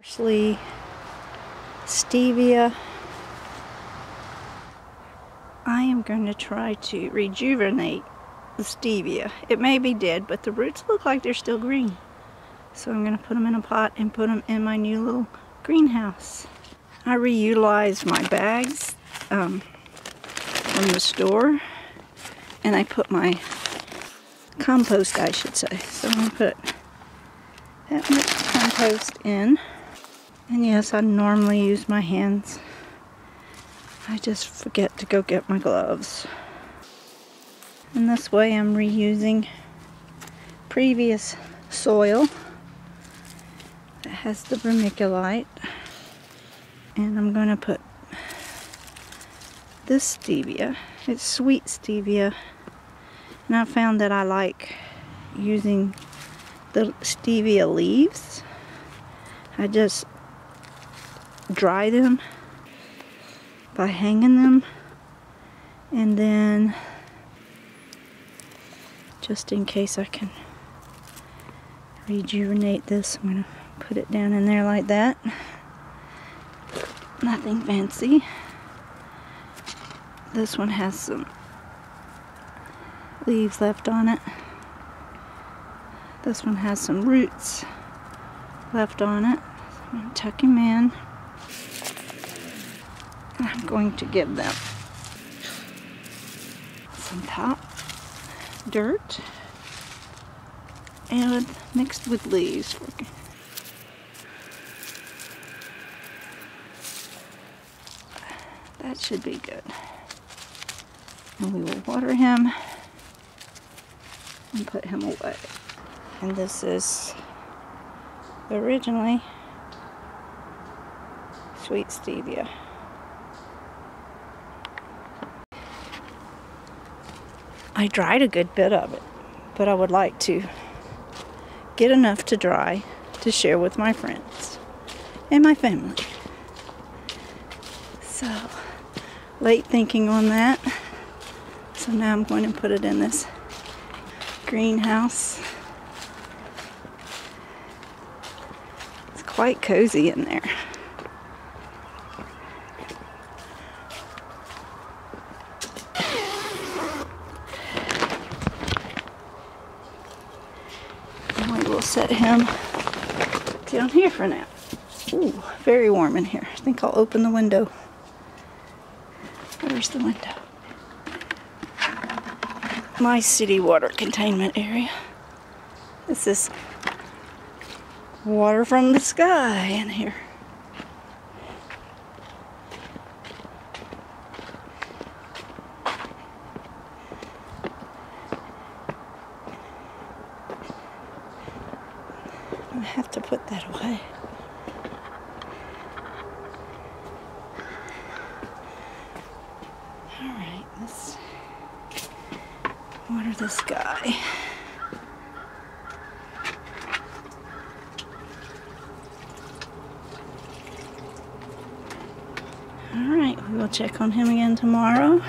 Parsley, stevia. I am going to try to rejuvenate the stevia. It may be dead, but the roots look like they're still green. So I'm going to put them in a pot and put them in my new little greenhouse. I reutilize my bags um, from the store and I put my compost, I should say. So I'm going to put that much compost in. And yes, I normally use my hands. I just forget to go get my gloves. And this way I'm reusing previous soil that has the vermiculite. And I'm going to put this stevia. It's sweet stevia. And I found that I like using the stevia leaves. I just dry them by hanging them and then just in case I can rejuvenate this I'm to put it down in there like that. Nothing fancy. This one has some leaves left on it. This one has some roots left on it. So I'm to tuck him in I'm going to give them some top dirt and mixed with leaves. That should be good. And we will water him and put him away. And this is originally sweet stevia. I dried a good bit of it, but I would like to get enough to dry to share with my friends and my family. So, late thinking on that. So now I'm going to put it in this greenhouse. It's quite cozy in there. Set him down here for now. Ooh, very warm in here. I think I'll open the window. Where's the window? My city water containment area. This is water from the sky in here. I have to put that away. Alright, let's water this guy. Alright, we will check on him again tomorrow.